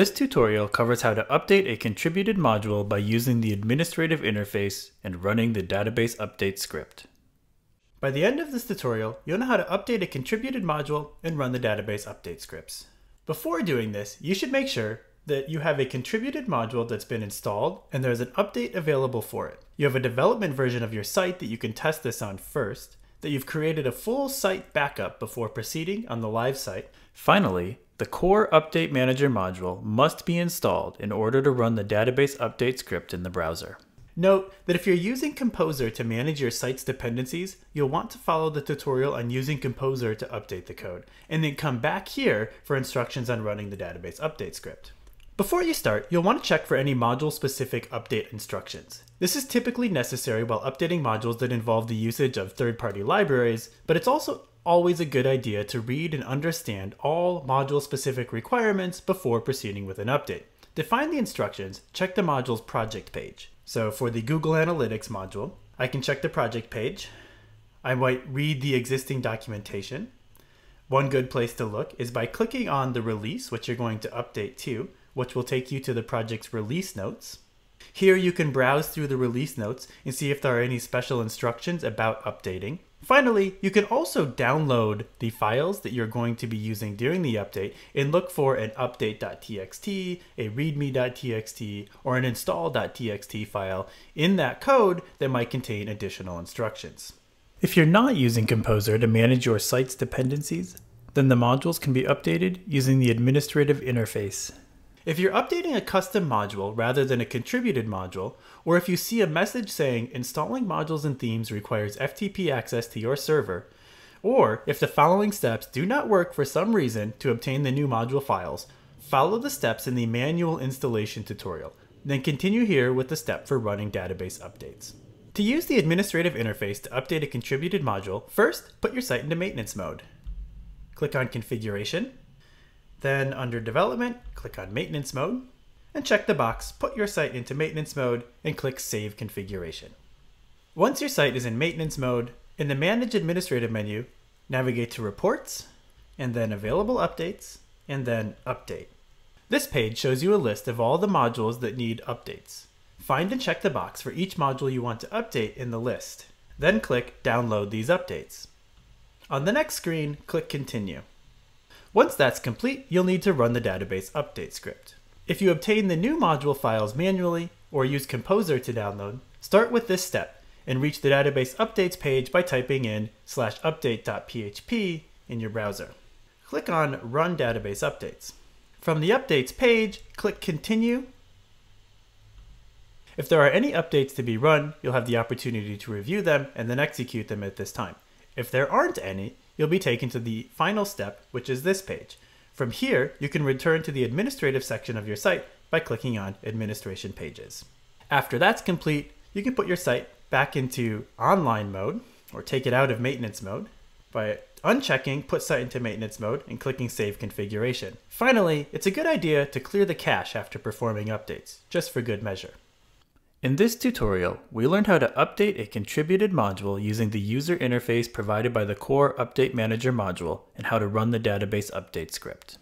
This tutorial covers how to update a contributed module by using the administrative interface and running the database update script. By the end of this tutorial, you'll know how to update a contributed module and run the database update scripts. Before doing this, you should make sure that you have a contributed module that's been installed and there's an update available for it. You have a development version of your site that you can test this on first, that you've created a full site backup before proceeding on the live site. Finally, the core Update Manager module must be installed in order to run the database update script in the browser. Note that if you're using Composer to manage your site's dependencies, you'll want to follow the tutorial on using Composer to update the code, and then come back here for instructions on running the database update script. Before you start, you'll want to check for any module-specific update instructions. This is typically necessary while updating modules that involve the usage of third-party libraries, but it's also always a good idea to read and understand all module-specific requirements before proceeding with an update. To find the instructions, check the module's project page. So for the Google Analytics module, I can check the project page. I might read the existing documentation. One good place to look is by clicking on the release, which you're going to update to, which will take you to the project's release notes. Here you can browse through the release notes and see if there are any special instructions about updating. Finally, you can also download the files that you're going to be using during the update and look for an update.txt, a readme.txt, or an install.txt file in that code that might contain additional instructions. If you're not using Composer to manage your site's dependencies, then the modules can be updated using the administrative interface. If you're updating a custom module rather than a contributed module, or if you see a message saying installing modules and themes requires FTP access to your server, or if the following steps do not work for some reason to obtain the new module files, follow the steps in the manual installation tutorial, then continue here with the step for running database updates. To use the administrative interface to update a contributed module, first put your site into maintenance mode. Click on Configuration, then under Development, click on Maintenance Mode, and check the box Put your site into maintenance mode and click Save Configuration. Once your site is in maintenance mode, in the Manage Administrative menu, navigate to Reports, and then Available Updates, and then Update. This page shows you a list of all the modules that need updates. Find and check the box for each module you want to update in the list. Then click Download these updates. On the next screen, click Continue. Once that's complete, you'll need to run the database update script. If you obtain the new module files manually or use Composer to download, start with this step and reach the database updates page by typing in slash update.php in your browser. Click on Run Database Updates. From the Updates page, click Continue. If there are any updates to be run, you'll have the opportunity to review them and then execute them at this time. If there aren't any, you'll be taken to the final step, which is this page. From here, you can return to the administrative section of your site by clicking on Administration Pages. After that's complete, you can put your site back into online mode or take it out of maintenance mode by unchecking Put Site into Maintenance Mode and clicking Save Configuration. Finally, it's a good idea to clear the cache after performing updates, just for good measure. In this tutorial, we learned how to update a contributed module using the user interface provided by the core Update Manager module and how to run the database update script.